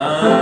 Uh...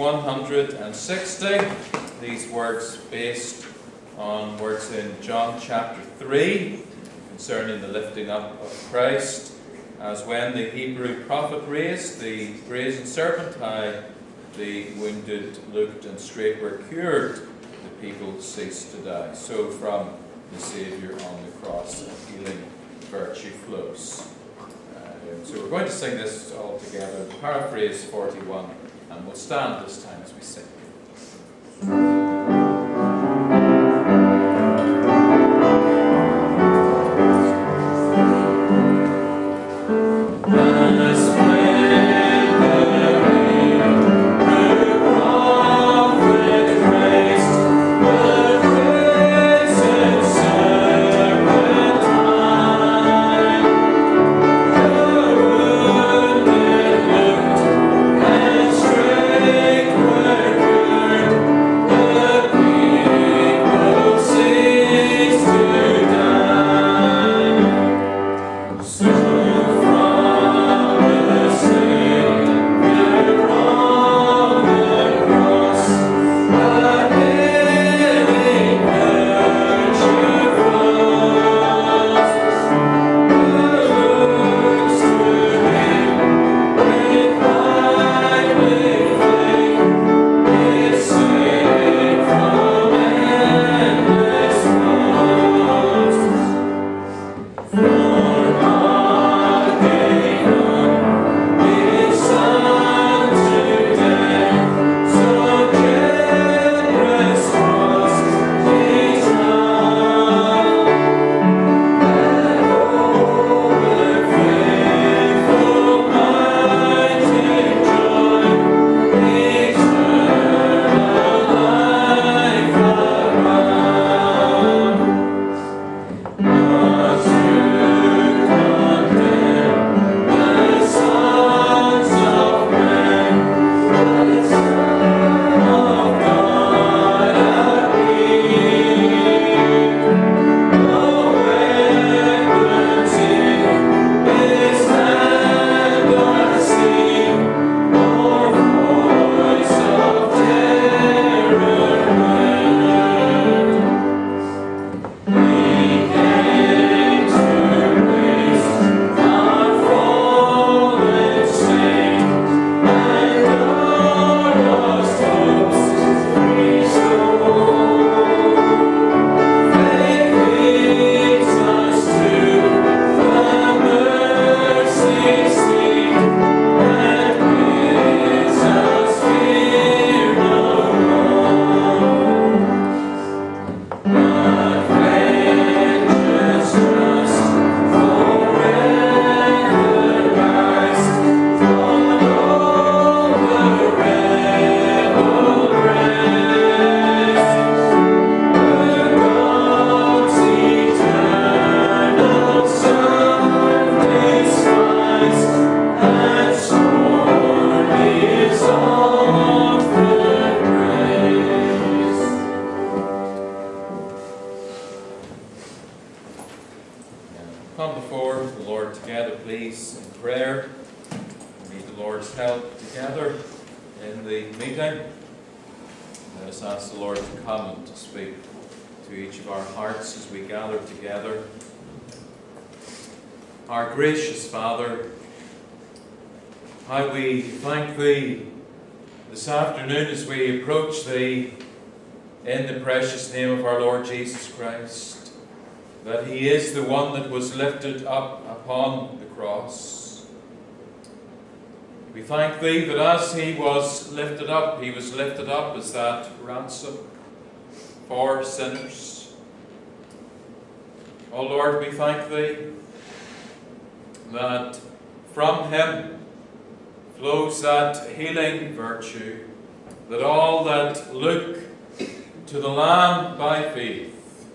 160. These works based on works in John chapter 3 concerning the lifting up of Christ. As when the Hebrew prophet raised the brazen serpent, high, the wounded looked and straight were cured, the people ceased to die. So from the Saviour on the cross, a healing virtue flows. Uh, so we're going to sing this all together, paraphrase 41. And we'll stand this time as we sing. Was lifted up as that ransom for sinners. Oh Lord, we thank Thee that from Him flows that healing virtue, that all that look to the Lamb by faith,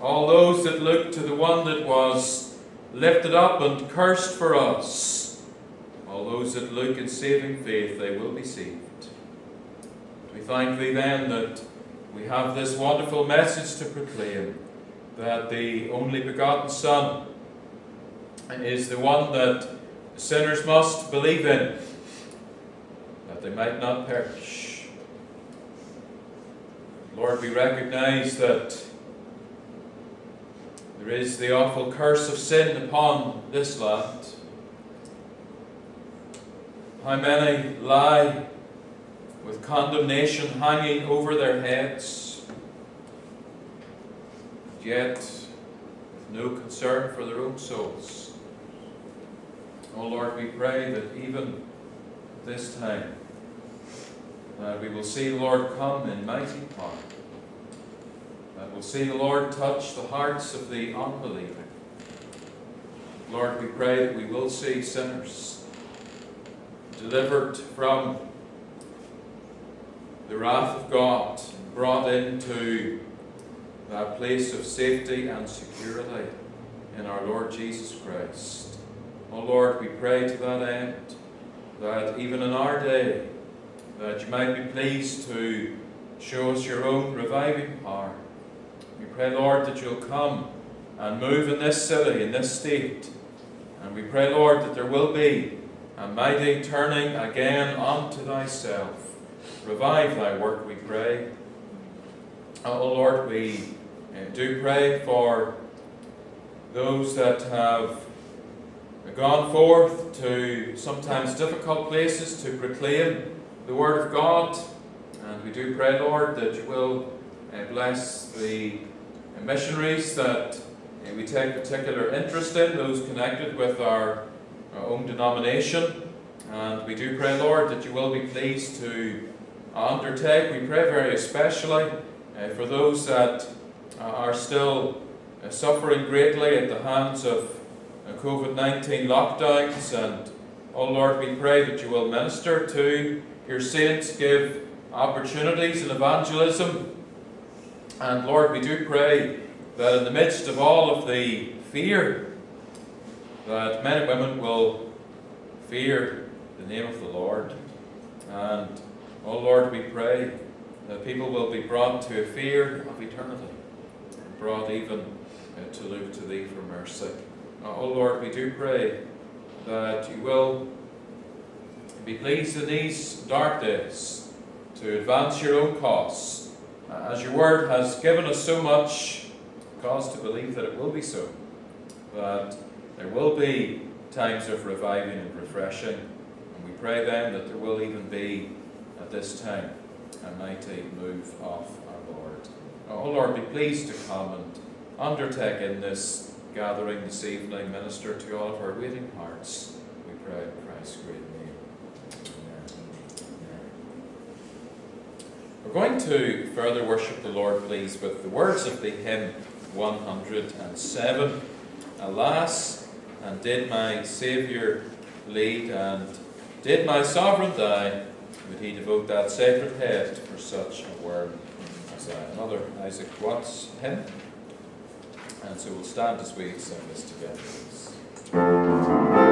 all those that look to the one that was lifted up and cursed for us, all those that look in saving faith, they will be saved. We thank Thee then that we have this wonderful message to proclaim that the only begotten Son is the one that sinners must believe in, that they might not perish. Lord, we recognize that there is the awful curse of sin upon this land. How many lie with condemnation hanging over their heads, and yet with no concern for their own souls. Oh Lord, we pray that even this time, we will see the Lord come in mighty power, that we'll see the Lord touch the hearts of the unbelieving. Lord, we pray that we will see sinners delivered from the wrath of God, brought into that place of safety and security in our Lord Jesus Christ. Oh Lord, we pray to that end that even in our day, that you might be pleased to show us your own reviving power. We pray, Lord, that you'll come and move in this city, in this state. And we pray, Lord, that there will be a mighty turning again unto thyself. Revive thy work, we pray. Oh Lord, we uh, do pray for those that have gone forth to sometimes difficult places to proclaim the Word of God. And we do pray, Lord, that you will uh, bless the uh, missionaries that we take particular interest in, those connected with our, our own denomination. And we do pray, Lord, that you will be pleased to undertake. We pray very especially uh, for those that uh, are still uh, suffering greatly at the hands of uh, COVID 19 lockdowns. And, oh Lord, we pray that you will minister to your saints, give opportunities in evangelism. And Lord, we do pray that in the midst of all of the fear, that men and women will fear the name of the Lord. And, oh Lord, we pray that people will be brought to a fear of eternity, brought even uh, to look to Thee for mercy. Oh Lord, we do pray that you will be pleased in these dark days to advance your own cause, uh, as your word has given us so much cause to believe that it will be so, that there will be times of reviving and refreshing, and we pray then that there will even be this time a mighty move of our Lord. Oh Lord, be pleased to come and undertake in this gathering this evening, minister to all of our waiting hearts. We pray in Christ's great name. Amen. We're going to further worship the Lord, please, with the words of the hymn 107. Alas, and did my Saviour lead, and did my Sovereign die, would he devote that sacred head for such a worm as I? Another Isaac Watts hymn. And so we'll stand as we sing this together.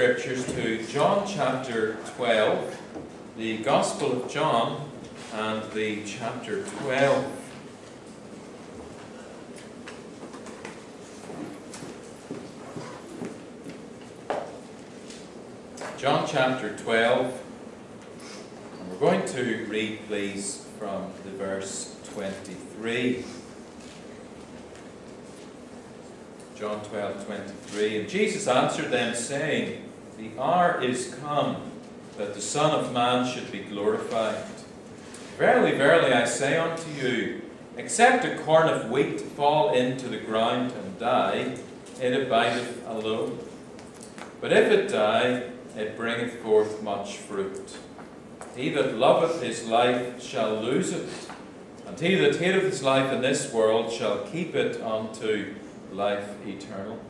Scriptures to John chapter 12, the Gospel of John, and the chapter 12. John chapter 12, and we're going to read, please, from the verse 23. John 12, 23. And Jesus answered them, saying, The hour is come that the Son of Man should be glorified. Verily, verily, I say unto you, except a corn of wheat fall into the ground and die, it abideth alone. But if it die, it bringeth forth much fruit. He that loveth his life shall lose it, and he that hateth his life in this world shall keep it unto life eternal.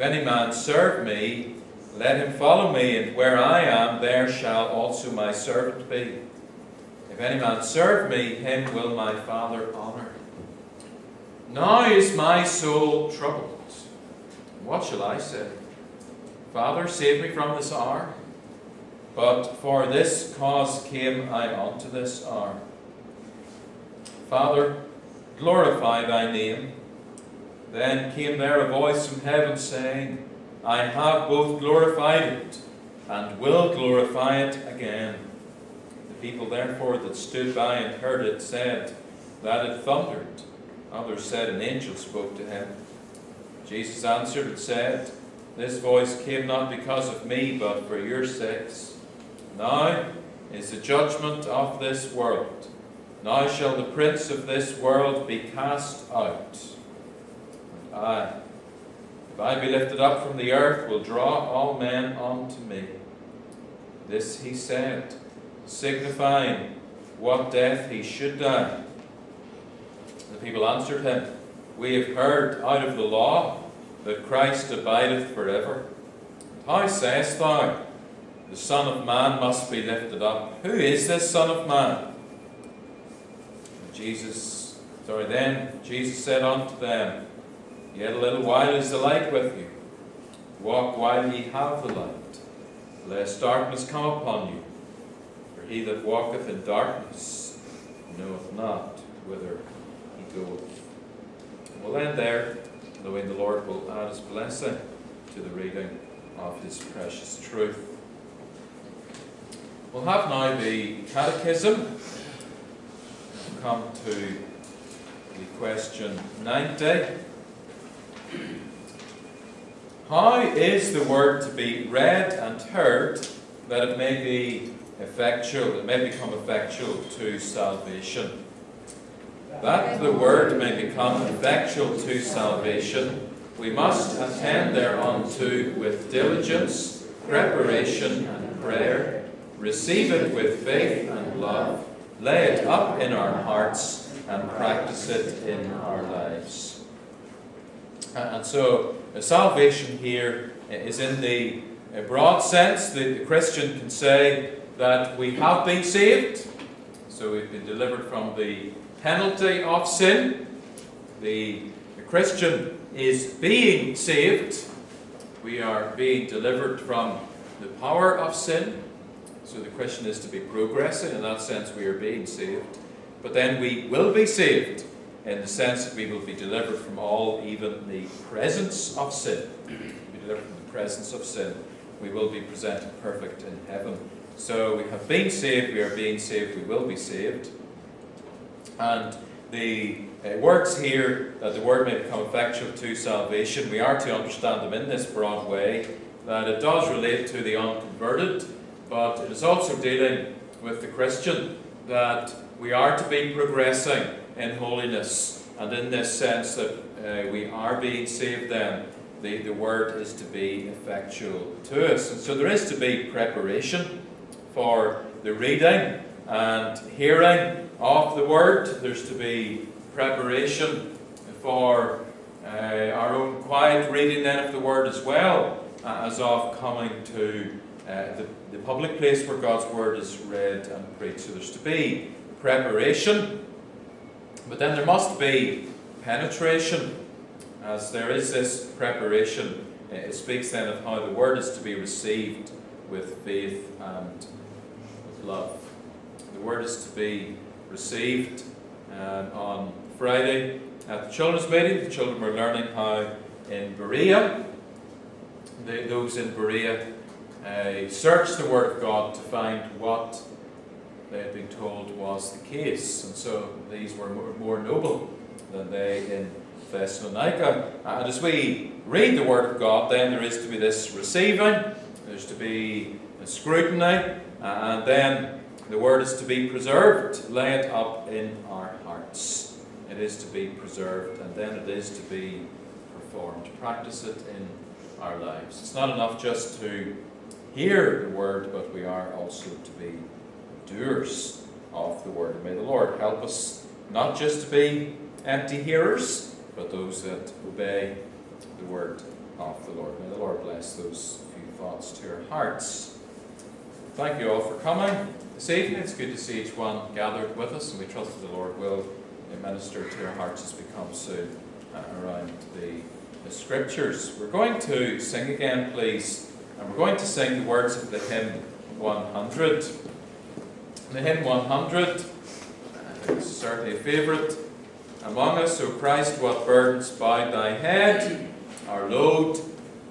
If any man serve me, let him follow me, and where I am, there shall also my servant be. If any man serve me, him will my Father honour. Now is my soul troubled. What shall I say? Father, save me from this hour. But for this cause came I unto this hour. Father, glorify thy name. Then came there a voice from heaven saying, I have both glorified it and will glorify it again. The people therefore that stood by and heard it said that it thundered. Others said an angel spoke to him. Jesus answered and said, This voice came not because of me, but for your sakes. Now is the judgment of this world. Now shall the prince of this world be cast out. And I, if I be lifted up from the earth, will draw all men unto me. This he said, signifying what death he should die. The people answered him, We have heard out of the law that Christ abideth forever. How sayest thou the Son of Man must be lifted up. Who is this Son of Man? Jesus, sorry, then Jesus said unto them, Yet a little while is the light with you. Walk while ye have the light, lest darkness come upon you. For he that walketh in darkness knoweth not whither he goeth. We'll end there, knowing the Lord will add his blessing to the reading of his precious truth. We'll have now the Catechism. We'll come to the question 90. How is the word to be read and heard that it may be effectual, it may become effectual to salvation? That the word may become effectual to salvation, we must attend thereunto with diligence, preparation, and prayer, receive it with faith and love, lay it up in our hearts, and practice it in our lives. And so, uh, salvation here is in the uh, broad sense that the Christian can say that we have been saved, so we've been delivered from the penalty of sin. The, the Christian is being saved. We are being delivered from the power of sin. So the Christian is to be progressing. In that sense, we are being saved. But then we will be saved in the sense that we will be delivered from all, even the presence of sin. We'll be delivered from the presence of sin. We will be presented perfect in heaven. So we have been saved, we are being saved, we will be saved. And the uh, words here, that the word may become effectual to salvation, we are to understand them in this broad way, that it does relate to the unconverted, but it is also dealing with the Christian, that we are to be progressing in holiness, and in this sense that uh, we are being saved then, the, the word is to be effectual to us. And so there is to be preparation for the reading and hearing of the word. There's to be preparation for uh, our own quiet reading then of the word as well, uh, as of coming to uh, the, the public place where God's word is read and preached. So there's to be preparation, but then there must be penetration, as there is this preparation. It speaks then of how the word is to be received with faith and with love. The word is to be received um, on Friday at the children's meeting. The children were learning how in Berea, those in Berea uh, searched the Word of God to find what they had been told was the case. And so these were more, more noble than they in Thessalonica. Uh, and as we read the Word of God, then there is to be this receiving, there's to be a scrutiny, uh, and then the Word is to be preserved, lay it up in our hearts. It is to be preserved, and then it is to be performed. Practice it in our lives. It's not enough just to hear the Word, but we are also to be doers of the Word. May the Lord help us not just to be empty hearers, but those that obey the Word of the Lord. May the Lord bless those few thoughts to our hearts. Thank you all for coming this evening. It's good to see each one gathered with us, and we trust that the Lord will minister to our hearts as we come soon uh, around the, the Scriptures. We're going to sing again, please, and we're going to sing the words of the hymn 100. The hymn 100 is certainly a favourite among us. O Christ, what burdens bowed thy head? Our load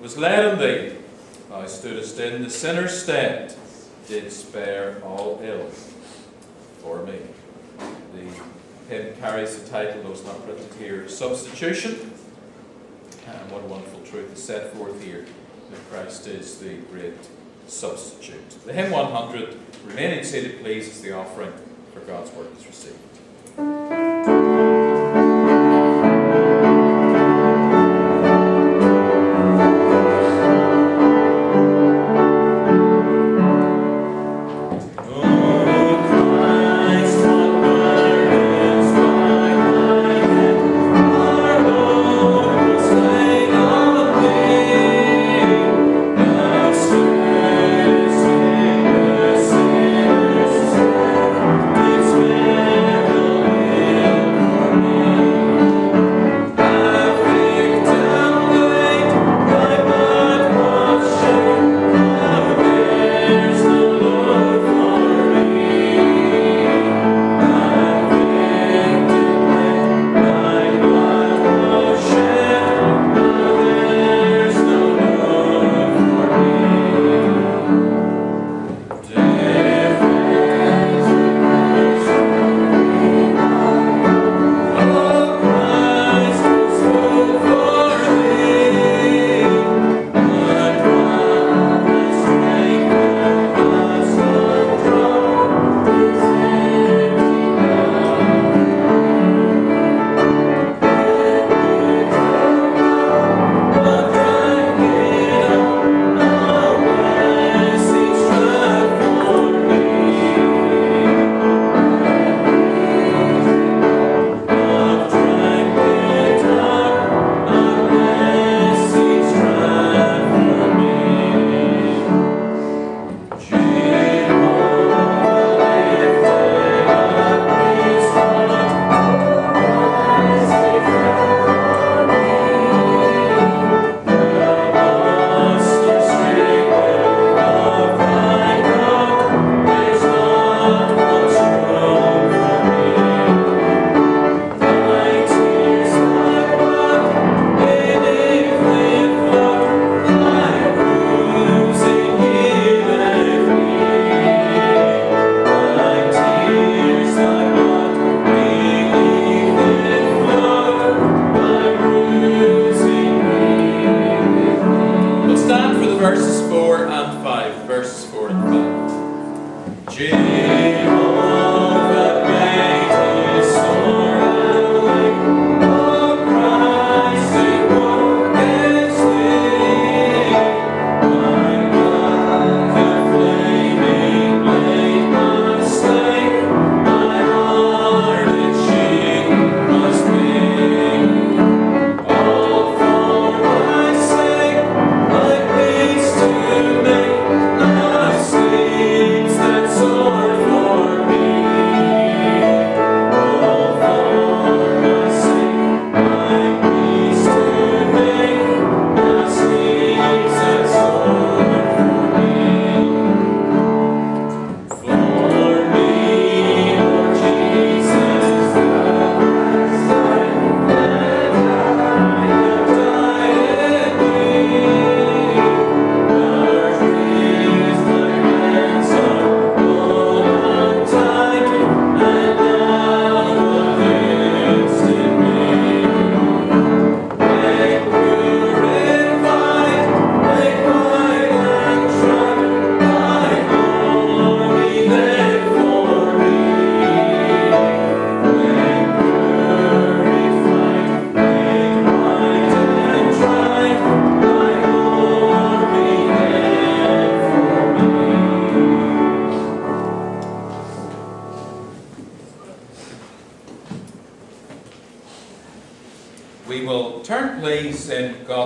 was laid on thee. Thou stoodest in the sinner's stead, did spare all ill for me. The hymn carries the title, though it's not printed here, Substitution. And what a wonderful truth is set forth here that Christ is the great substitute. The hymn 100, remaining seated, please, as the offering for God's work is received.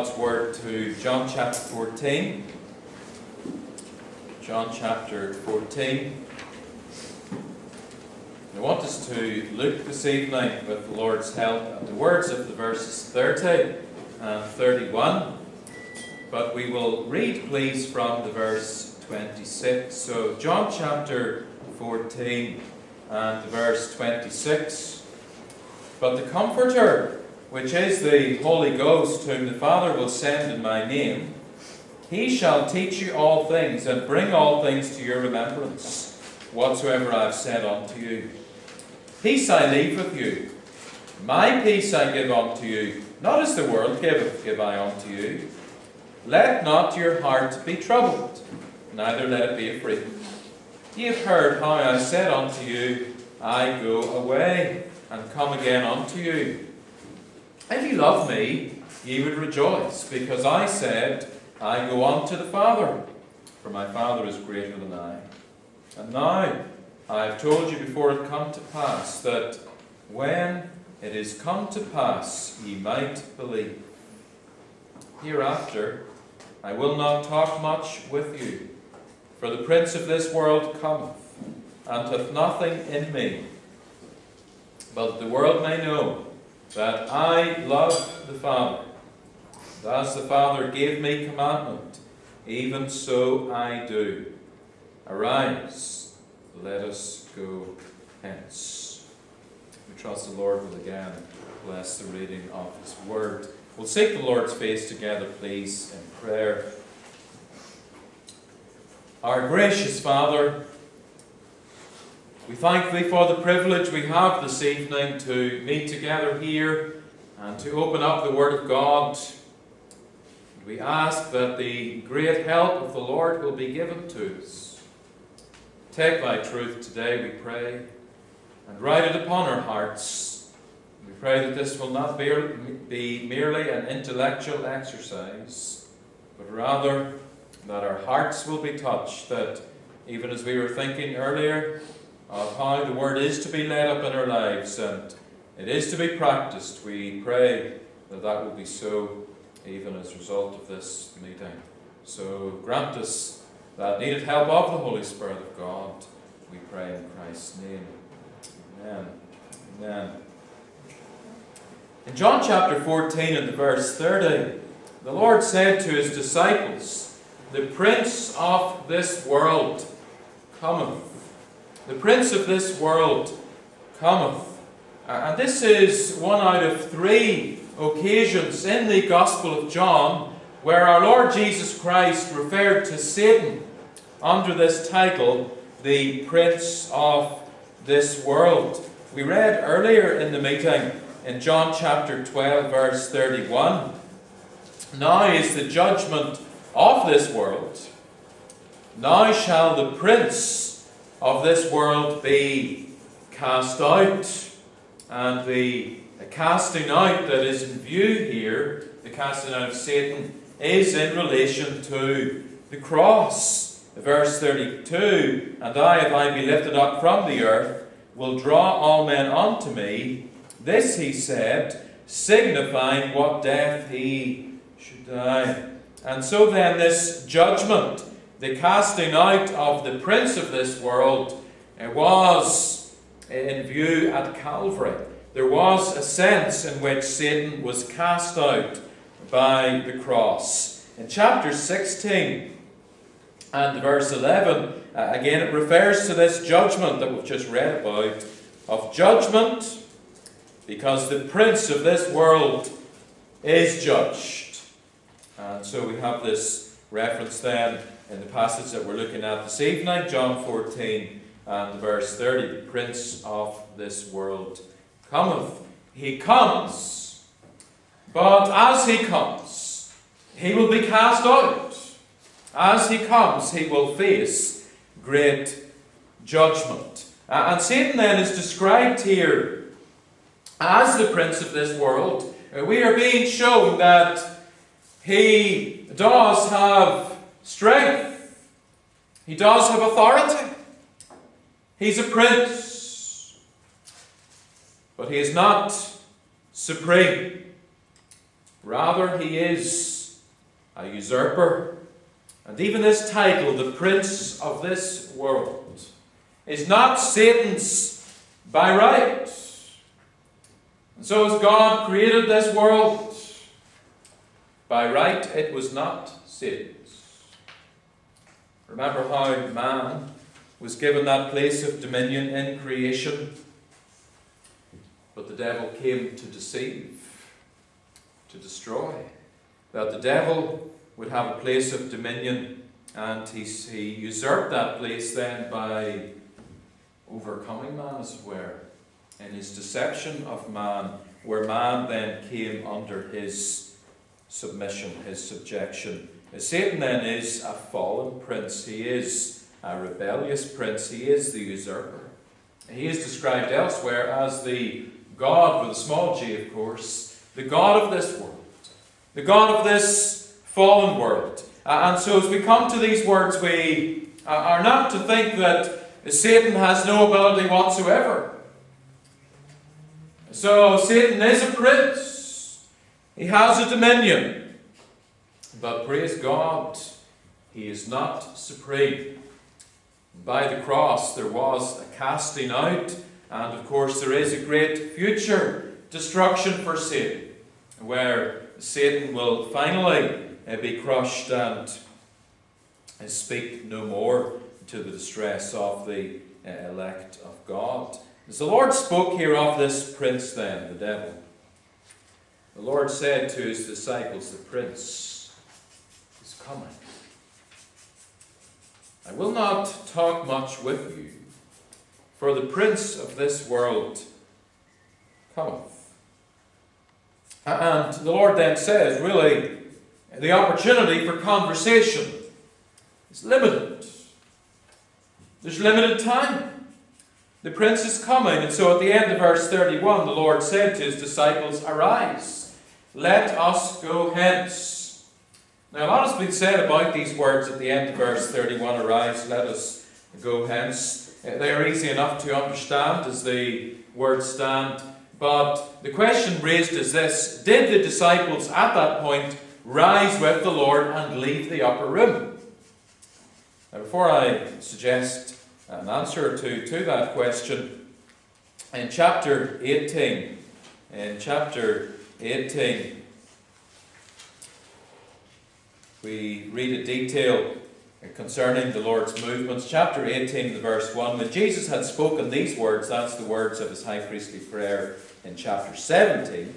God's Word to John chapter 14. John chapter 14. I want us to look this evening, with the Lord's help, at the words of the verses 30 and 31. But we will read, please, from the verse 26. So, John chapter 14 and the verse 26. But the Comforter, which is the Holy Ghost, whom the Father will send in my name, he shall teach you all things, and bring all things to your remembrance, whatsoever I have said unto you. Peace I leave with you. My peace I give unto you. Not as the world giveth, give I unto you. Let not your heart be troubled, neither let it be afraid. Ye have heard how I said unto you, I go away, and come again unto you. If ye love me, ye would rejoice, because I said, I go unto the Father, for my Father is greater than I. And now I have told you before it come to pass, that when it is come to pass, ye might believe. Hereafter I will not talk much with you, for the prince of this world cometh, and hath nothing in me. But the world may know that I love the Father. And as the Father gave me commandment, even so I do. Arise, let us go hence. We trust the Lord will again bless the reading of His Word. We'll seek the Lord's face together, please, in prayer. Our gracious Father, we thank Thee for the privilege we have this evening to meet together here and to open up the Word of God. We ask that the great help of the Lord will be given to us. Take Thy truth today, we pray, and write it upon our hearts. We pray that this will not be merely an intellectual exercise, but rather that our hearts will be touched, that even as we were thinking earlier of how the Word is to be laid up in our lives and it is to be practiced, we pray that that will be so even as a result of this meeting. So grant us that needed help of the Holy Spirit of God, we pray in Christ's name. Amen. Amen. In John chapter 14 and the verse 30, the Lord said to his disciples, The prince of this world cometh. The prince of this world cometh. And this is one out of three occasions in the Gospel of John where our Lord Jesus Christ referred to Satan under this title, the Prince of this world. We read earlier in the meeting in John chapter 12, verse 31 Now is the judgment of this world. Now shall the prince of this world be cast out. And the casting out that is in view here, the casting out of Satan, is in relation to the cross. Verse 32 And I, if I be lifted up from the earth, will draw all men unto me. This he said, signifying what death he should die. And so then, this judgment, the casting out of the prince of this world, was in view at Calvary. There was a sense in which Satan was cast out by the cross. In chapter 16 and verse 11, uh, again it refers to this judgment that we've just read about of judgment because the prince of this world is judged. And so we have this reference then in the passage that we're looking at this evening, John 14 and verse 30, the prince of this world cometh. He comes, but as he comes, he will be cast out. As he comes, he will face great judgment. And Satan then is described here as the prince of this world. We are being shown that he does have strength. He does have authority. He's a prince. But he is not supreme. Rather, he is a usurper. And even this title, the Prince of this world, is not Satan's by right. And so, as God created this world, by right it was not Satan's. Remember how man was given that place of dominion in creation, but the devil came to deceive, to destroy. That the devil would have a place of dominion, and he, he usurped that place then by overcoming man, as it were, in his deception of man, where man then came under his submission, his subjection. Satan then is a fallen prince, he is a rebellious prince, he is the usurper. He is described elsewhere as the God, with a small g, of course, the God of this world, the God of this fallen world. Uh, and so, as we come to these words, we uh, are not to think that Satan has no ability whatsoever. So, Satan is a prince, he has a dominion. But praise God, he is not supreme. By the cross, there was a casting out, and of course, there is a great future destruction for Satan, where Satan will finally uh, be crushed and uh, speak no more to the distress of the uh, elect of God. As the Lord spoke here of this prince, then, the devil, the Lord said to his disciples, The prince coming. I will not talk much with you, for the prince of this world cometh. And the Lord then says, really, the opportunity for conversation is limited. There's limited time. The prince is coming, and so at the end of verse 31, the Lord said to his disciples, Arise, let us go hence. Now, a lot has been said about these words at the end of verse 31 Arise, let us go hence. Uh, they are easy enough to understand as the words stand. But the question raised is this Did the disciples at that point rise with the Lord and leave the upper room? Now, before I suggest an answer to, to that question, in chapter 18, in chapter 18, we read a detail concerning the Lord's movements. Chapter 18, the verse 1. When Jesus had spoken these words, that's the words of his high priestly prayer in chapter 17.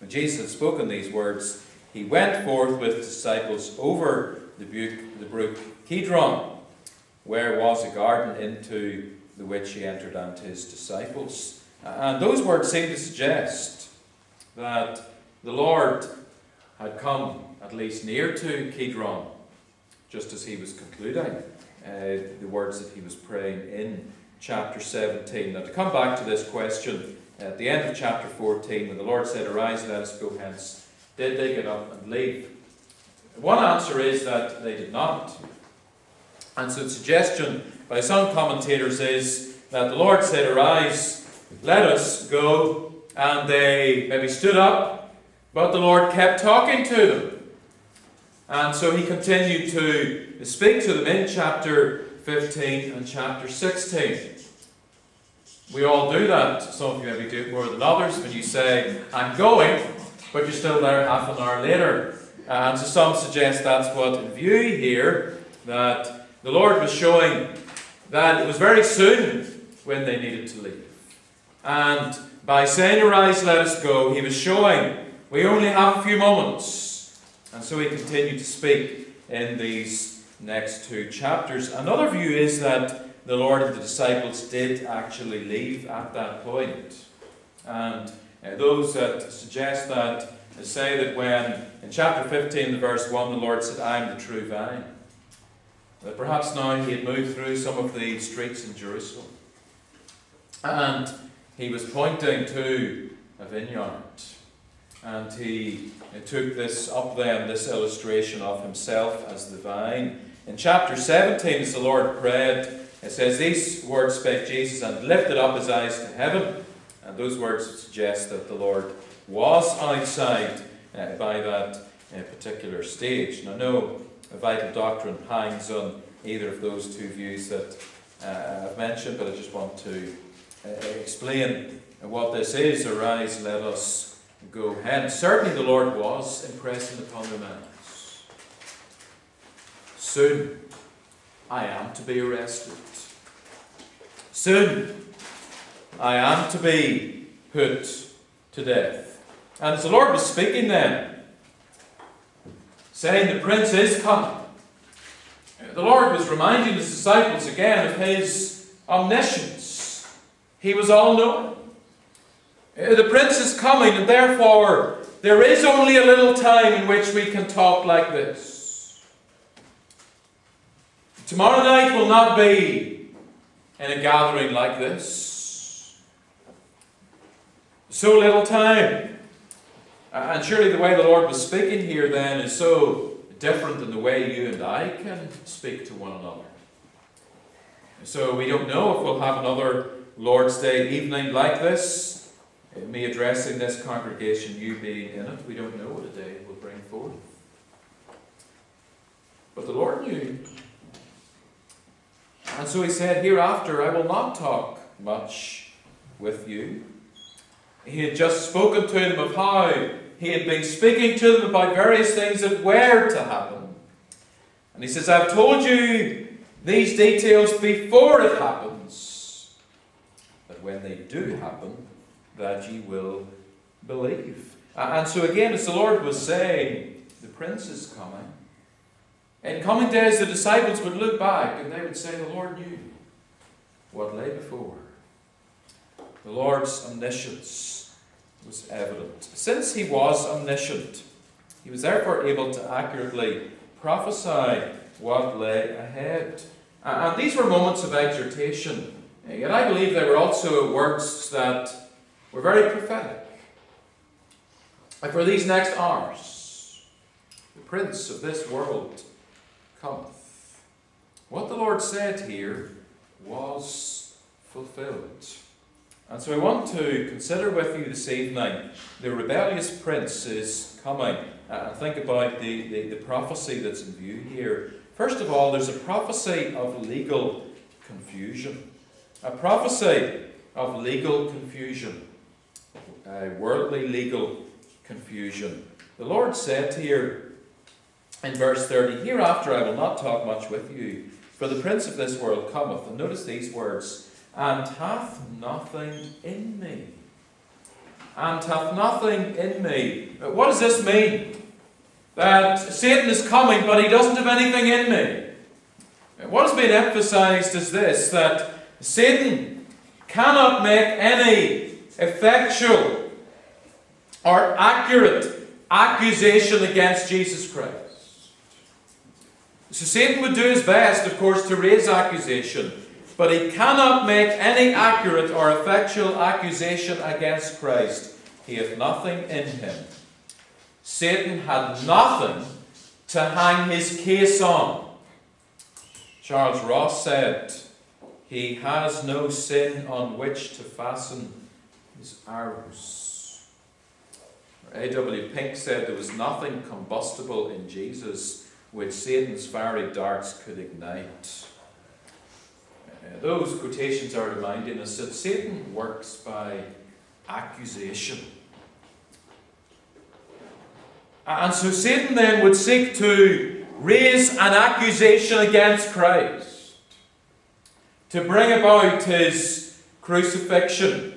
When Jesus had spoken these words, he went forth with disciples over the brook, the brook Kidron, where was a garden into the which he entered unto his disciples. And those words seem to suggest that the Lord had come at least near to Kidron, just as he was concluding uh, the words that he was praying in chapter 17. Now, to come back to this question, at the end of chapter 14, when the Lord said, Arise, let us go hence, did they get up and leave? One answer is that they did not. And so the suggestion by some commentators is that the Lord said, Arise, let us go. And they maybe stood up, but the Lord kept talking to them. And so he continued to speak to them in chapter 15 and chapter 16. We all do that. Some of you maybe do it more than others when you say, I'm going, but you're still there half an hour later. And so some suggest that's what in view here, that the Lord was showing that it was very soon when they needed to leave. And by saying, Arise, let us go, he was showing we only have a few moments. And so he continued to speak in these next two chapters. Another view is that the Lord and the disciples did actually leave at that point. And uh, those that suggest that uh, say that when in chapter 15, the verse 1, the Lord said, I am the true vine. That perhaps now he had moved through some of the streets in Jerusalem. And he was pointing to a vineyard. And he took this up then, this illustration of himself as the vine. In chapter 17, as the Lord prayed, it says, These words spake Jesus and lifted up his eyes to heaven. And those words suggest that the Lord was outside uh, by that uh, particular stage. Now, no vital doctrine hangs on either of those two views that uh, I've mentioned, but I just want to uh, explain what this is. Arise, let us go ahead. Certainly, the Lord was impressing upon their minds. Soon, I am to be arrested. Soon, I am to be put to death. And as the Lord was speaking then, saying the prince is coming, the Lord was reminding his disciples again of his omniscience. He was all knowing. Eh, the prince is coming, and therefore there is only a little time in which we can talk like this. Tomorrow night will not be in a gathering like this. So little time. And surely the way the Lord was speaking here then is so different than the way you and I can speak to one another. So we don't know if we'll have another Lord's Day evening like this. Me addressing this congregation, you being in it. We don't know what a day will bring forth. But the Lord knew. And so he said, Hereafter I will not talk much with you. He had just spoken to them of how he had been speaking to them about various things that were to happen. And he says, I've told you these details before it happens, But when they do happen, that ye will believe. And so again, as the Lord was saying, the prince is coming. In coming days, the disciples would look back and they would say, The Lord knew what lay before. The Lord's omniscience was evident. Since he was omniscient, he was therefore able to accurately prophesy what lay ahead. And these were moments of exhortation. Yet I believe they were also words that were very prophetic. And for these next hours, the prince of this world cometh. What the Lord said here was fulfilled. And so I want to consider with you this evening the rebellious prince is coming uh, and think about the, the, the prophecy that's in view here. First of all, there's a prophecy of legal confusion. A prophecy of legal confusion. Uh, worldly legal confusion. The Lord said here in verse 30, Hereafter I will not talk much with you, for the prince of this world cometh. And notice these words, and hath nothing in me. And hath nothing in me. What does this mean? That Satan is coming, but he doesn't have anything in me. What has been emphasized is this that Satan cannot make any effectual or accurate accusation against Jesus Christ. So Satan would do his best, of course, to raise accusation, but he cannot make any accurate or effectual accusation against Christ. He hath nothing in him. Satan had nothing to hang his case on. Charles Ross said, He has no sin on which to fasten his arrows. A.W. Pink said there was nothing combustible in Jesus which Satan's fiery darts could ignite. Uh, those quotations are reminding us that Satan works by accusation. And so Satan then would seek to raise an accusation against Christ, to bring about his crucifixion.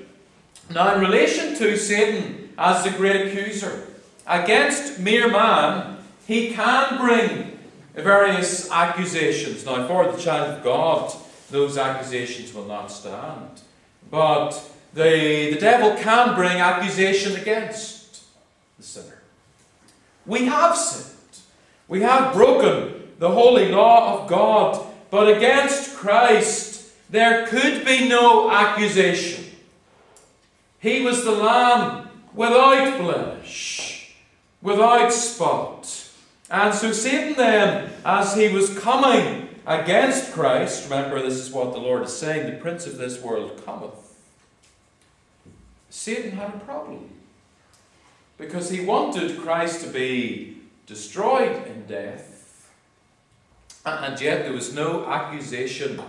Now, in relation to Satan as the great accuser, against mere man, he can bring various accusations. Now, for the child of God, those accusations will not stand. But the, the devil can bring accusation against the sinner. We have sinned. We have broken the holy law of God. But against Christ, there could be no accusation. He was the Lamb without blemish, without spot. And so Satan then, as he was coming against Christ, remember this is what the Lord is saying, the prince of this world cometh. Satan had a problem. because he wanted Christ to be destroyed in death. And yet there was no accusation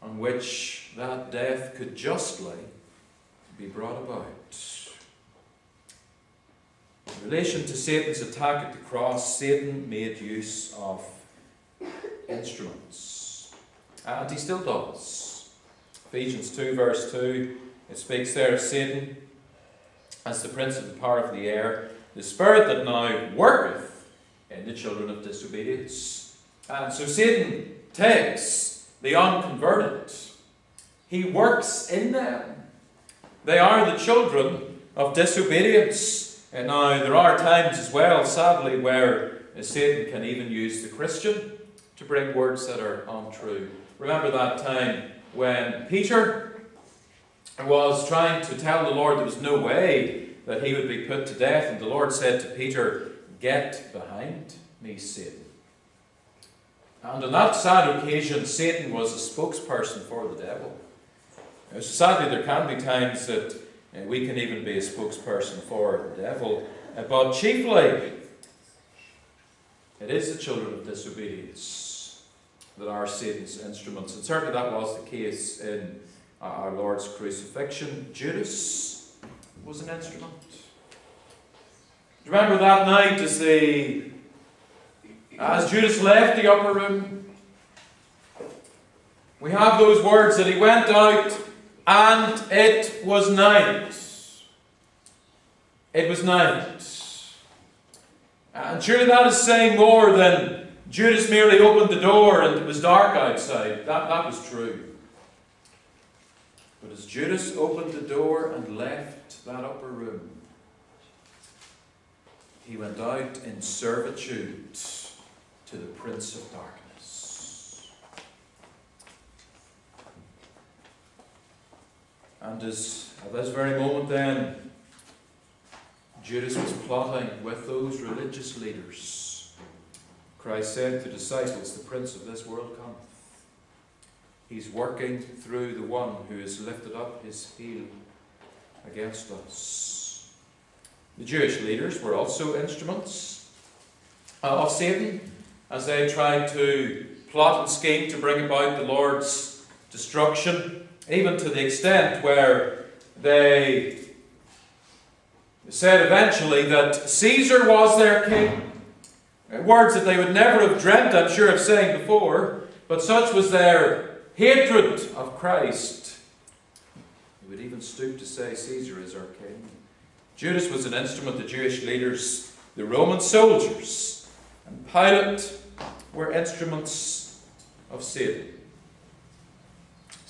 on which that death could justly be brought about. In relation to Satan's attack at the cross, Satan made use of instruments. And he still does. Ephesians 2, verse 2, it speaks there of Satan as the prince of the power of the air, the spirit that now worketh in the children of disobedience. And so Satan takes the unconverted, he works in them. They are the children of disobedience. And now there are times as well, sadly, where Satan can even use the Christian to bring words that are untrue. Remember that time when Peter was trying to tell the Lord there was no way that he would be put to death, and the Lord said to Peter, Get behind me, Satan. And on that sad occasion, Satan was a spokesperson for the devil. Sadly, there can be times that uh, we can even be a spokesperson for the devil, uh, but chiefly, it is the children of disobedience that are Satan's instruments. And certainly that was the case in uh, our Lord's crucifixion. Judas was an instrument. Remember that night as the as Judas left the upper room, we have those words that he went out and it was night. It was night. And surely that is saying more than Judas merely opened the door and it was dark outside. That, that was true. But as Judas opened the door and left that upper room, he went out in servitude to the Prince of Darkness. And as at this very moment, then, Judas was plotting with those religious leaders. Christ said to the disciples, The Prince of this world cometh. He's working through the one who has lifted up his heel against us. The Jewish leaders were also instruments of Satan as they tried to plot and scheme to bring about the Lord's destruction, even to the extent where they said eventually that Caesar was their king. Uh, words that they would never have dreamt, I'm sure, of saying before, but such was their hatred of Christ. They would even stoop to say Caesar is our king. Judas was an instrument, the Jewish leaders, the Roman soldiers, and Pilate were instruments of Satan.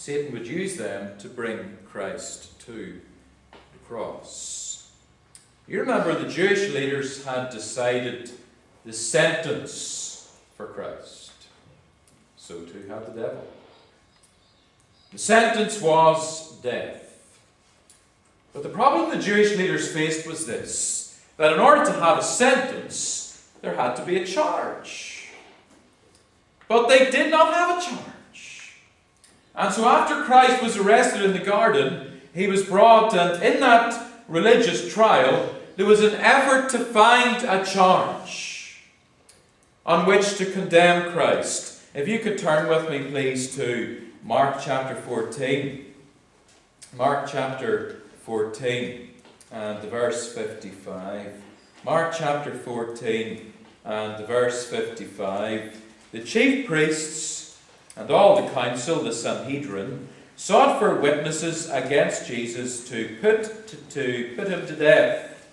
Satan would use them to bring Christ to the cross. You remember the Jewish leaders had decided the sentence for Christ. So too had the devil. The sentence was death. But the problem the Jewish leaders faced was this that in order to have a sentence, there had to be a charge. But they did not have a charge. And so after Christ was arrested in the garden, he was brought, and in that religious trial, there was an effort to find a charge on which to condemn Christ. If you could turn with me, please, to Mark chapter 14. Mark chapter 14 and verse 55. Mark chapter 14 and verse 55. The chief priests and all the council, the Sanhedrin, sought for witnesses against Jesus to put, to, to put him to death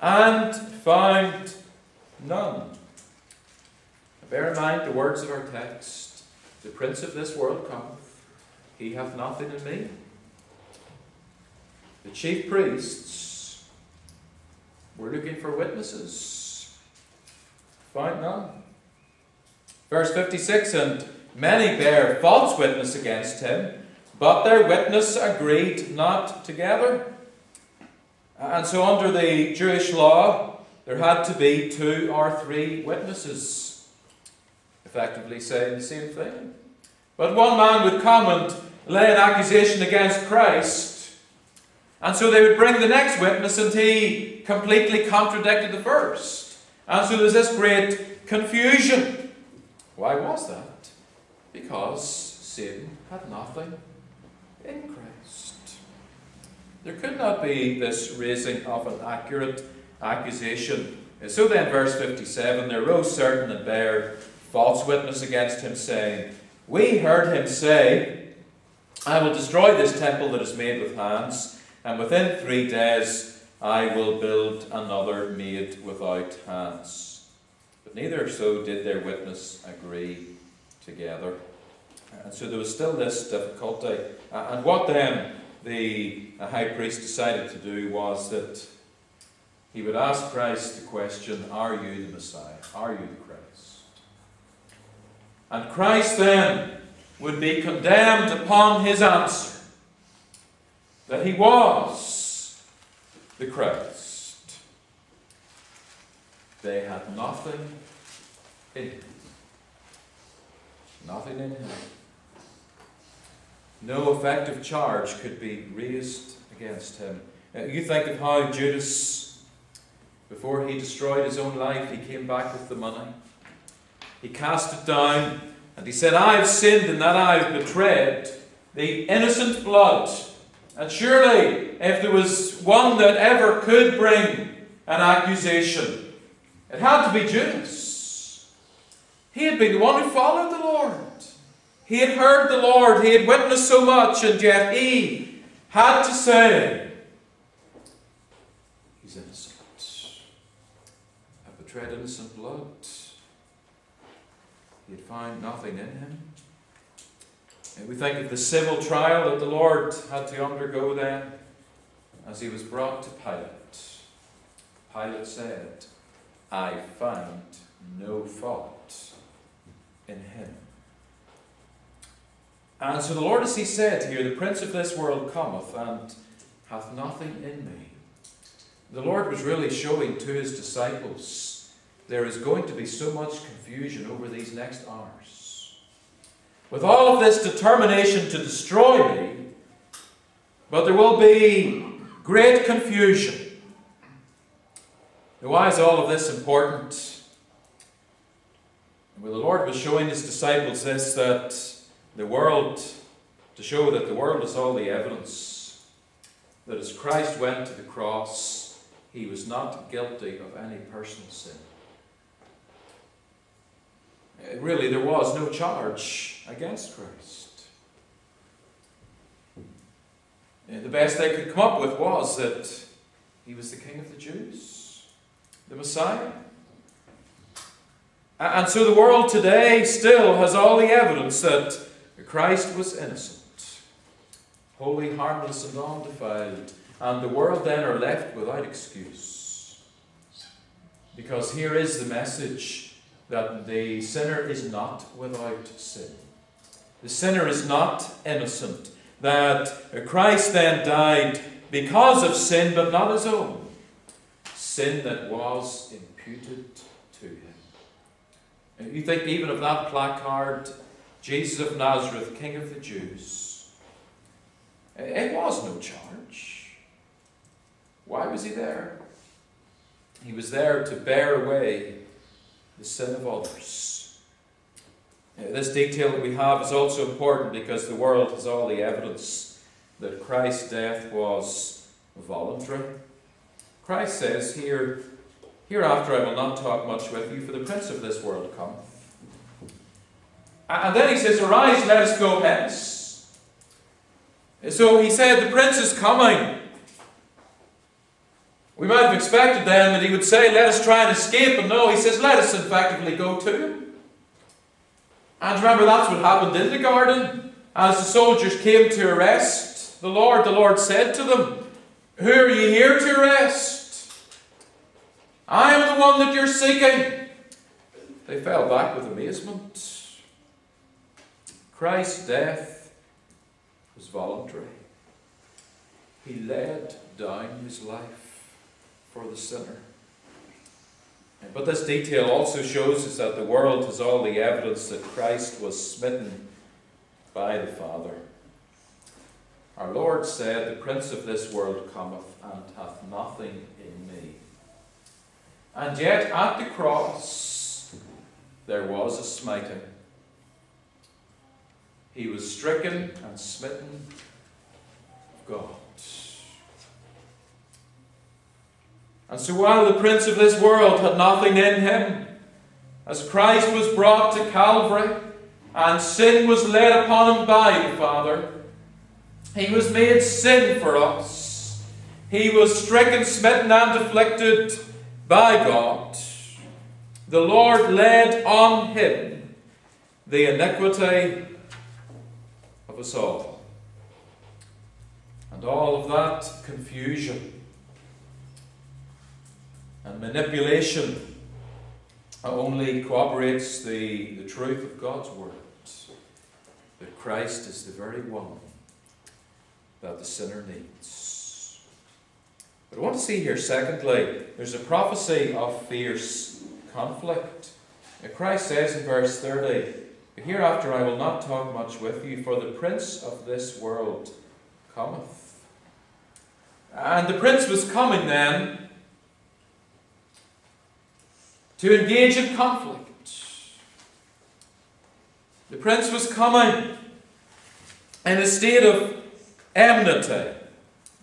and found none. Bear in mind the words of our text The prince of this world cometh, he hath nothing in me. The chief priests were looking for witnesses, found none. Verse 56 And many bare false witness against him, but their witness agreed not together. And so, under the Jewish law, there had to be two or three witnesses, effectively saying the same thing. But one man would come and lay an accusation against Christ, And so they would bring the next witness, and he completely contradicted the first. And so there's this great confusion. Why was that? Because Satan had nothing in Christ. There could not be this raising of an accurate accusation. So then, verse 57 there rose certain and bare false witness against him, saying, We heard him say, I will destroy this temple that is made with hands, and within three days I will build another made without hands. But neither so did their witness agree together. And so there was still this difficulty. And what then the high priest decided to do was that he would ask Christ the question, Are you the Messiah? Are you the Christ? And Christ then would be condemned upon his answer that he was the Christ. They had nothing in him. Nothing in him. No effective charge could be raised against him. Uh, you think of how Judas, before he destroyed his own life, he came back with the money. He cast it down and he said, I have sinned in that I have betrayed the innocent blood. And surely, if there was one that ever could bring an accusation, it had to be Judas. He had been the one who followed the Lord. He had heard the Lord, he had witnessed so much, and yet he had to say, He's innocent. I betrayed innocent blood. He had found nothing in him. And we think of the civil trial that the Lord had to undergo then as he was brought to Pilate. Pilate said, I find no fault in him. And so the Lord, as he said here, the prince of this world cometh and hath nothing in me. The Lord was really showing to his disciples there is going to be so much confusion over these next hours. With all of this determination to destroy me, but there will be great confusion. Now, why is all of this important? Well, the Lord was showing his disciples this that the world, to show that the world is all the evidence that as Christ went to the cross, he was not guilty of any personal sin. Uh, really, there was no charge against Christ. Uh, the best they could come up with was that he was the King of the Jews, the Messiah. And so the world today still has all the evidence that Christ was innocent, holy, harmless, and undefiled. And the world then are left without excuse. Because here is the message that the sinner is not without sin. The sinner is not innocent. That Christ then died because of sin, but not his own. Sin that was imputed. You think even of that placard, Jesus of Nazareth, King of the Jews. It was no charge. Why was he there? He was there to bear away the sin of others. This detail that we have is also important because the world has all the evidence that Christ's death was voluntary. Christ says here, Hereafter I will not talk much with you, for the prince of this world cometh. And then he says, Arise, let us go hence. So he said, The prince is coming. We might have expected then that he would say, Let us try and escape. But no, he says, Let us effectively go to him. And remember, that's what happened in the garden. As the soldiers came to arrest the Lord, the Lord said to them, Who are you here to arrest? I am the one that you're seeking. They fell back with amazement. Christ's death was voluntary. He laid down his life for the sinner. But this detail also shows us that the world has all the evidence that Christ was smitten by the Father. our Lord said, The prince of this world cometh and hath nothing. And yet at the cross there was a smiting. He was stricken and smitten of God. And so while the prince of this world had nothing in him, as Christ was brought to Calvary and sin was laid upon him by the Father, he was made sin for us. He was stricken, smitten, and afflicted by God. The Lord laid on him the iniquity of us all. And all of that confusion and manipulation only corroborates the, the truth of God's Word that Christ is the very one that the sinner needs. But I want to see here, secondly, there's a prophecy of fierce conflict. Christ says in verse 30, Hereafter I will not talk much with you, for the prince of this world cometh. And the prince was coming then to engage in conflict. The prince was coming in a state of enmity.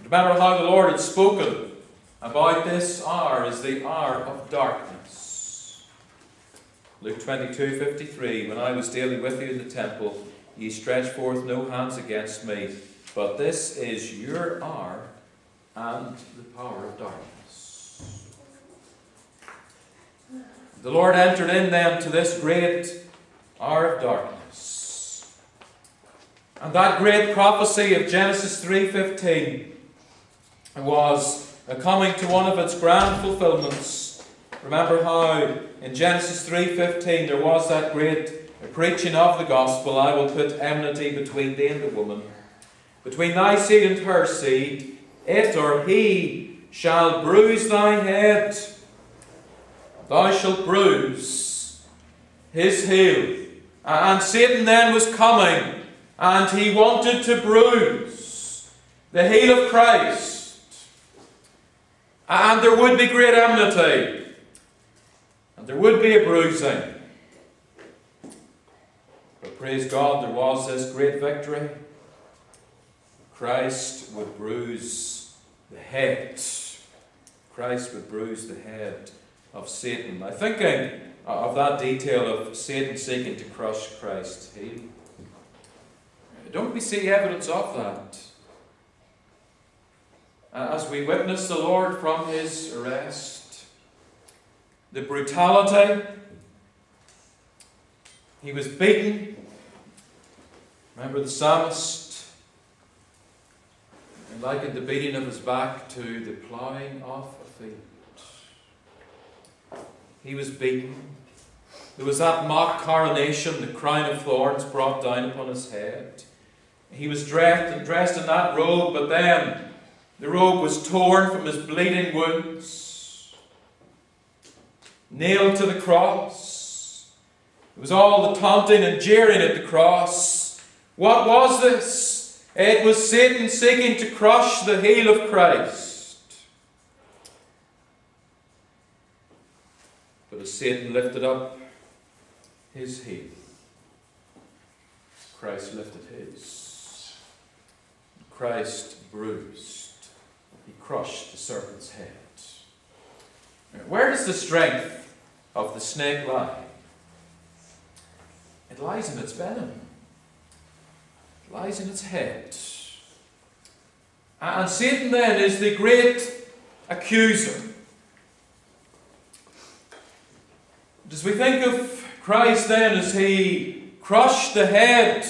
No matter how the Lord had spoken about this hour is the hour of darkness. Luke 22 53 When I was daily with you in the temple, ye stretched forth no hands against me, but this is your hour and the power of darkness. The Lord entered in them to this great hour of darkness. And that great prophecy of Genesis 3:15 was coming to one of its grand fulfillments. Remember how in Genesis 3:15 there was that great preaching of the gospel, I will put enmity between thee and the woman, between thy seed and her seed, it or he shall bruise thy head, thou shalt bruise his heel. And Satan then was coming, and he wanted to bruise the heel of Christ. And there would be great enmity, eh? and there would be a bruising. But praise God, there was this great victory. Christ would bruise the head. Christ would bruise the head of Satan. I'm thinking of that detail of Satan seeking to crush Christ's heel. Don't we see evidence of that? Uh, as we witness the Lord from his arrest, the brutality, he was beaten. Remember the psalmist likened the beating of his back to the ploughing of a field. He was beaten. There was that mock coronation, the crown of thorns brought down upon his head. He was dressed and dressed in that robe, but then the robe was torn from his bleeding wounds, nailed to the cross. It was all the taunting and jeering at the cross. What was this? It was Satan seeking to crush the heel of Christ. But as Satan lifted up his heel, Christ lifted his. Christ bruised. He crushed the serpent's head. Where does the strength of the snake lie? It lies in its venom. It lies in its head. And Satan then is the great accuser. As we think of Christ then as he crushed the head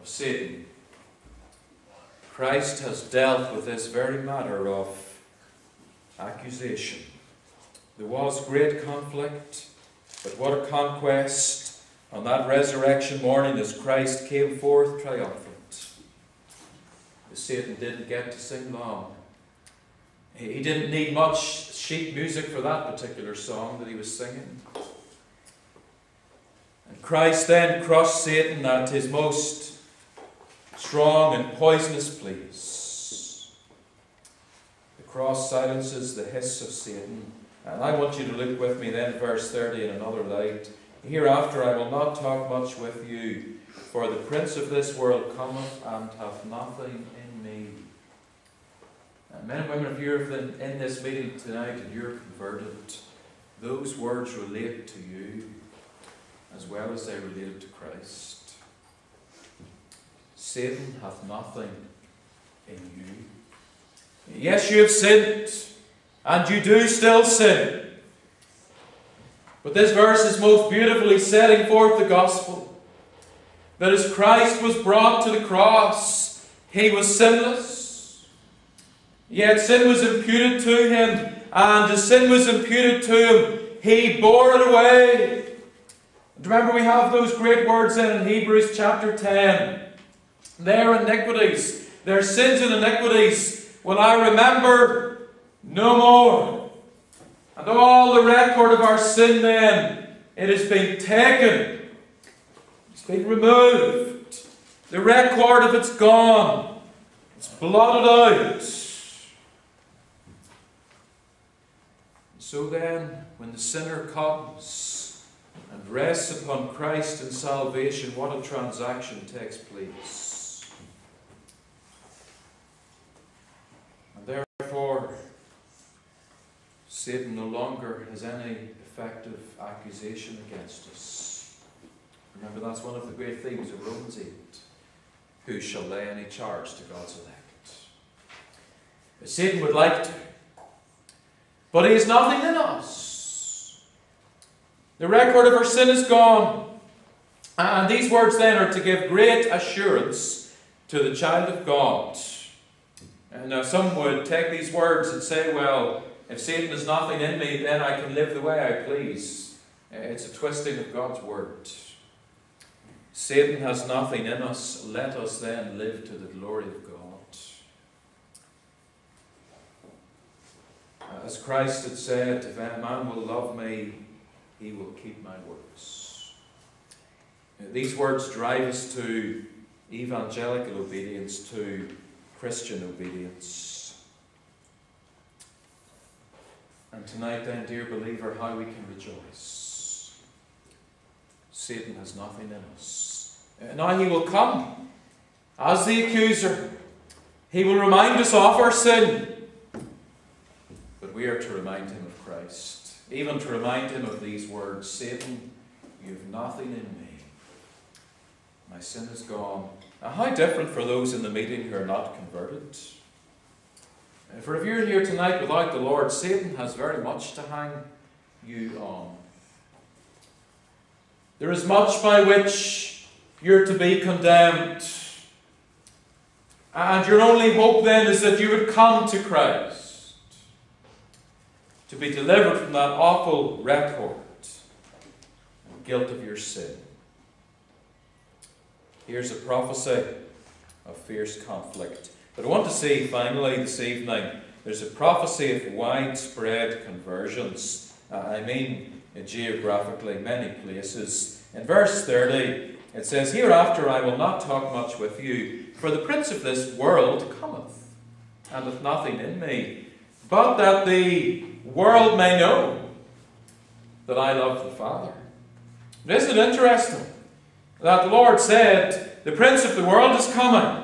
of Satan, Christ has dealt with this very matter of accusation. There was great conflict, but what a conquest on that resurrection morning as Christ came forth triumphant. Satan didn't get to sing long. He didn't need much sheet music for that particular song that he was singing. And Christ then crushed Satan at his most strong and poisonous pleas. The cross silences the hiss of Satan. And I want you to look with me then, verse 30, in another light. Hereafter I will not talk much with you, for the prince of this world cometh and hath nothing in me. And men and women, if you're in this meeting tonight and you're converted, those words relate to you as well as they related to Christ. Satan hath nothing in you. Yes, you have sinned, and you do still sin. But this verse is most beautifully setting forth the gospel that as Christ was brought to the cross, he was sinless. Yet sin was imputed to him, and as sin was imputed to him, he bore it away. Remember, we have those great words in Hebrews chapter 10. Their iniquities, their sins and iniquities, will I remember no more. And all the record of our sin, then, it has been taken, it's been removed. The record of it's gone, it's blotted out. So then, when the sinner comes and rests upon Christ in salvation, what a transaction takes place. And therefore, Satan no longer has any effective accusation against us. Remember, that's one of the great themes of Romans 8. Who shall lay any charge to God's elect? But Satan would like to. But he has nothing in us. The record of our sin is gone. And these words then are to give great assurance to the child of God. And now some would take these words and say, well, if Satan has nothing in me, then I can live the way I please. Uh, it's a twisting of God's word. Satan has nothing in us. Let us then live to the glory of God. As Christ had said, if a man will love me, he will keep my words. Uh, these words drive us to evangelical obedience, to Christian obedience. And tonight, then, dear believer, how we can rejoice. Satan has nothing in us. Now he will come as the accuser. He will remind us of our sin. But we are to remind him of Christ. Even to remind him of these words Satan, you have nothing in me. My sin is gone. Now, how different for those in the meeting who are not converted. For if you're here tonight without the Lord, Satan has very much to hang you on. There is much by which you're to be condemned. And your only hope then is that you would come to Christ to be delivered from that awful record and guilt of your sin. Here's a prophecy of fierce conflict. But I want to see finally this evening there's a prophecy of widespread conversions. Uh, I mean, uh, geographically, many places. In verse 30, it says, Hereafter I will not talk much with you, for the prince of this world cometh, and hath nothing in me, but that the world may know that I love the Father. Isn't it interesting that the Lord said, The prince of the world is coming,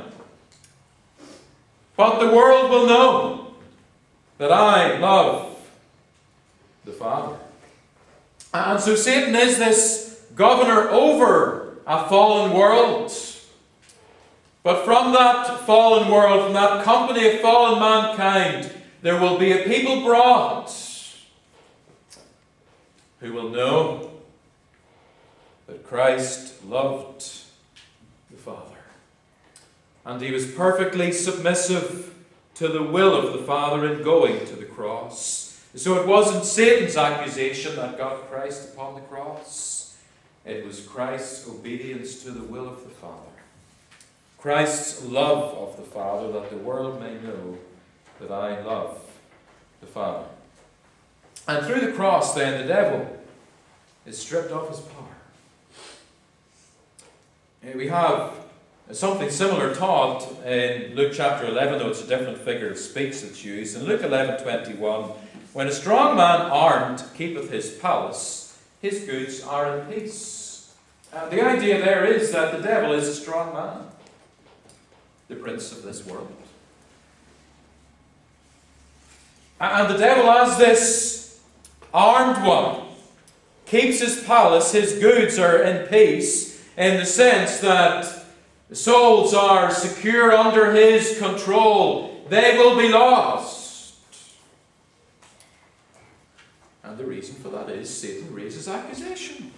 but the world will know that I love the Father. And so Satan is this governor over a fallen world. But from that fallen world, from that company of fallen mankind, there will be a people brought who will know that Christ loved. And he was perfectly submissive to the will of the Father in going to the cross. So it wasn't Satan's accusation that got Christ upon the cross. It was Christ's obedience to the will of the Father. Christ's love of the Father, that the world may know that I love the Father. And through the cross, then, the devil is stripped of his power. We have Something similar taught in Luke chapter 11, though it's a different figure of speech that's used. In Luke 11 21, when a strong man armed keepeth his palace, his goods are in peace. And the idea there is that the devil is a strong man, the prince of this world. And the devil, as this armed one, keeps his palace, his goods are in peace, in the sense that the souls are secure under his control. They will be lost. And the reason for that is Satan raises accusation.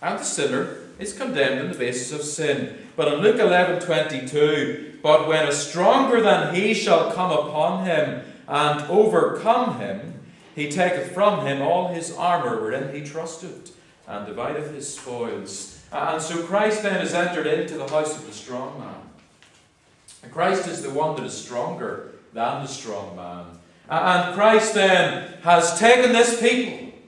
And the sinner is condemned on the basis of sin. But in Luke 11 22, but when a stronger than he shall come upon him and overcome him, he taketh from him all his armour wherein he trusted, and divideth his spoils. Uh, and so Christ then has entered into the house of the strong man. And Christ is the one that is stronger than the strong man. Uh, and Christ then has taken this people.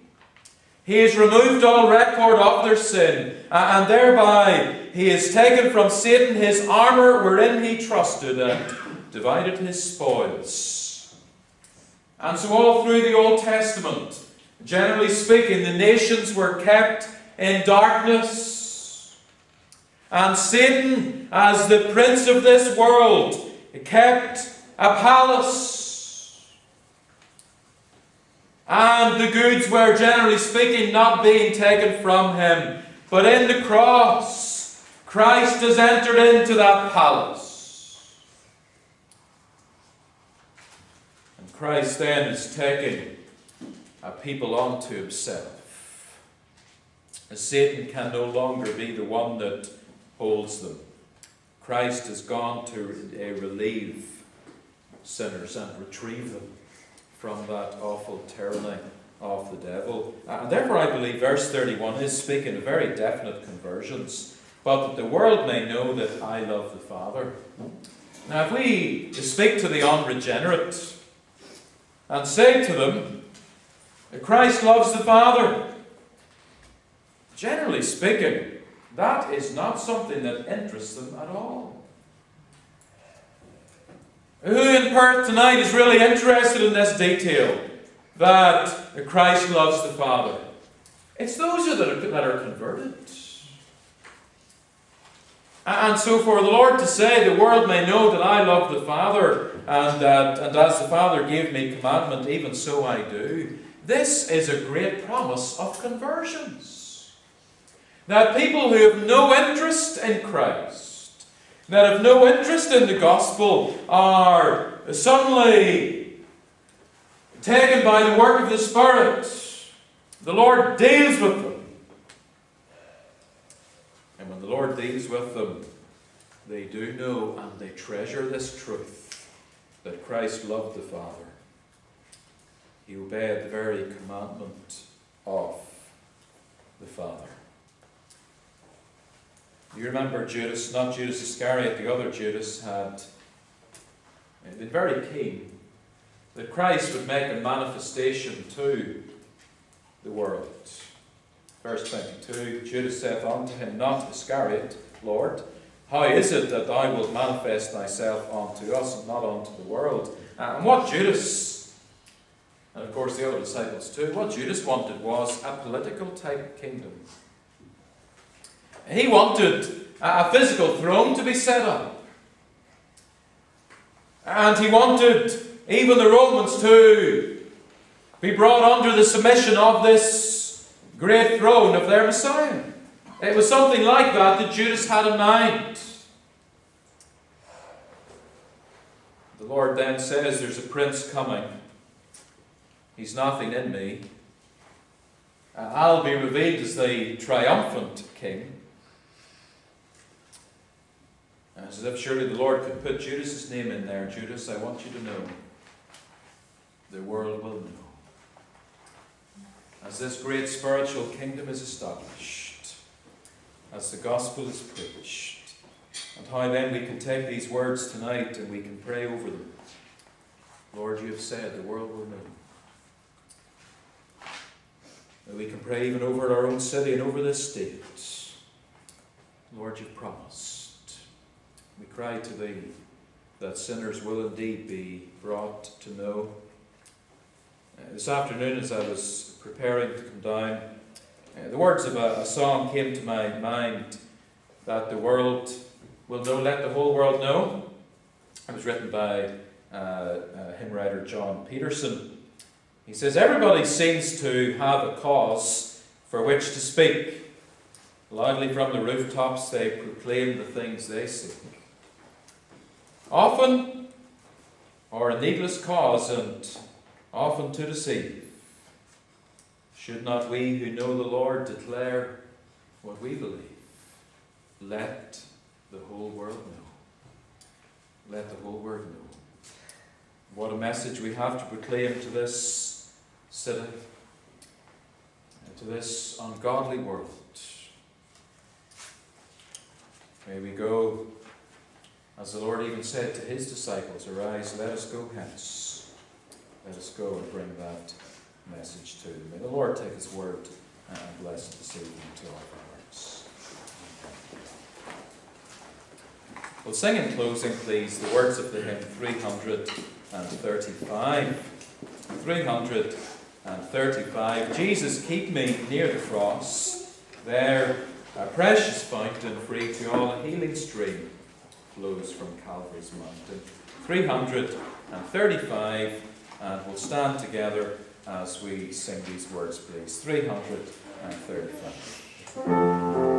He has removed all record of their sin, uh, and thereby he has taken from Satan his armour wherein he trusted and divided his spoils. And so, all through the Old Testament, generally speaking, the nations were kept in darkness. And Satan, as the prince of this world, kept a palace. And the goods were, generally speaking, not being taken from him. But in the cross, Christ has entered into that palace. And Christ then is taking a people onto himself. Satan can no longer be the one that holds them. Christ has gone to uh, relieve sinners and retrieve them from that awful tyranny of the devil. And therefore, I believe verse 31 is speaking of very definite conversions, but that the world may know that I love the Father. Now, if we speak to the unregenerate and say to them, Christ loves the Father, generally speaking, that is not something that interests them at all. Who in Perth tonight is really interested in this detail that Christ loves the Father? It's those that are, that are converted. And so, for the Lord to say, The world may know that I love the Father, and, that, and as the Father gave me commandment, even so I do, this is a great promise of conversions. That people who have no interest in Christ, that have no interest in the gospel, are suddenly taken by the work of the Spirit. The Lord deals with them. And when the Lord deals with them, they do know and they treasure this truth that Christ loved the Father. He obeyed the very commandment of the Father. You remember Judas, not Judas Iscariot, the other Judas, had been very keen that Christ would make a manifestation to the world. Verse 22 Judas saith unto him, Not Iscariot, Lord, how is it that thou wilt manifest thyself unto us and not unto the world? Uh, and what Judas, and of course the other disciples too, what Judas wanted was a political type kingdom. He wanted a physical throne to be set up. And he wanted even the Romans to be brought under the submission of this great throne of their Messiah. It was something like that that Judas had in mind. The Lord then says, There's a prince coming. He's nothing in me. Uh, I'll be revealed as the triumphant king. As if surely the Lord could put Judas's name in there. Judas, I want you to know. The world will know. As this great spiritual kingdom is established, as the gospel is preached, and how then we can take these words tonight and we can pray over them. Lord, you have said the world will know. And we can pray even over our own city and over this state. Lord, you've promised. cry to thee that sinners will indeed be brought to know. Uh, this afternoon, as I was preparing to come down, uh, the words of a, a song came to my mind that the world will know, let the whole world know. It was written by uh, uh, hymn writer John Peterson. He says, Everybody seems to have a cause for which to speak. Loudly from the rooftops, they proclaim the things they seek. Often, or a needless cause, and often to deceive. Should not we who know the Lord declare what we believe? Let the whole world know. Let the whole world know. What a message we have to proclaim to this city, to this ungodly world. May we go, as the Lord even said to his disciples, Arise, let us go hence. Let us go and bring that message to them. May the Lord take his word and bless it this evening to our hearts. We'll sing in closing, please, the words of the hymn 335. 335. Jesus, keep me near the cross. There, a precious fountain, free to all, a healing stream flows from Calvary's mountain. 335, and we'll stand together as we sing these words, please. 335.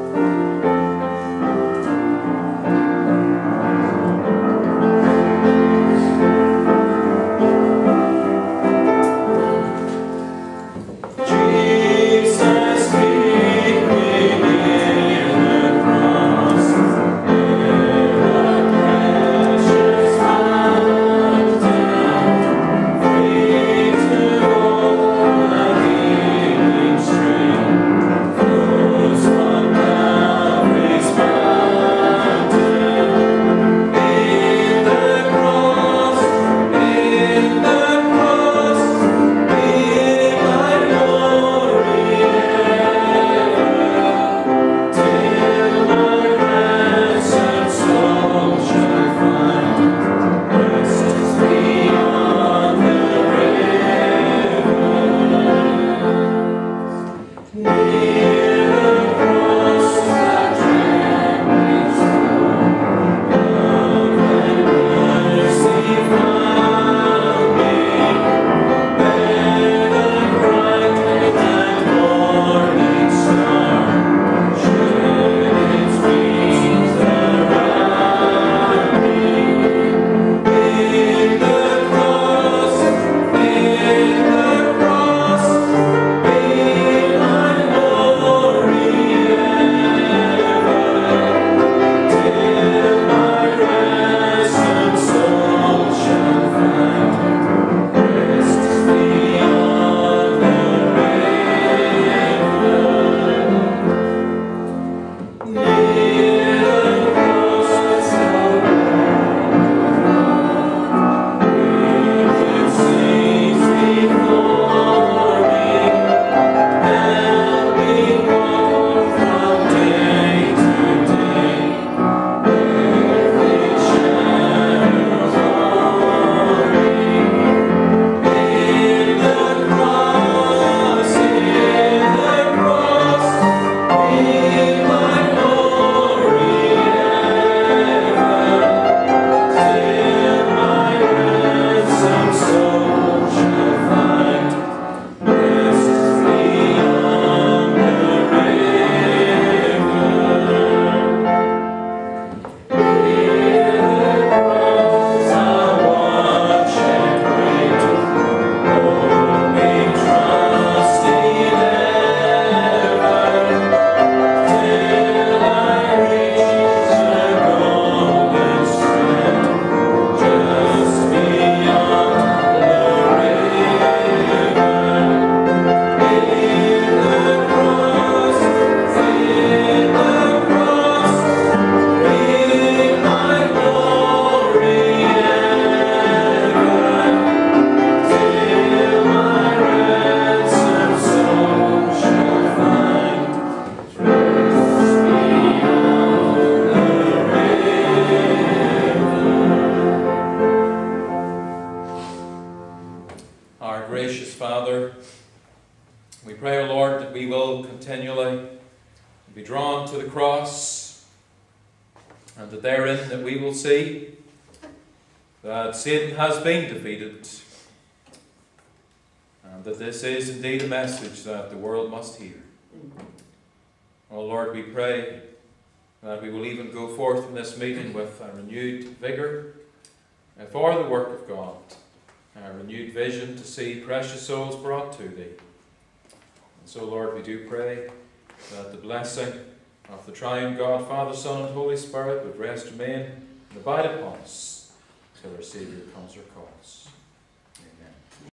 A renewed vigour uh, for the work of God, a renewed vision to see precious souls brought to Thee. And so, Lord, we do pray that the blessing of the triune God, Father, Son, and Holy Spirit would rest, remain, and abide upon us till our Saviour comes or calls.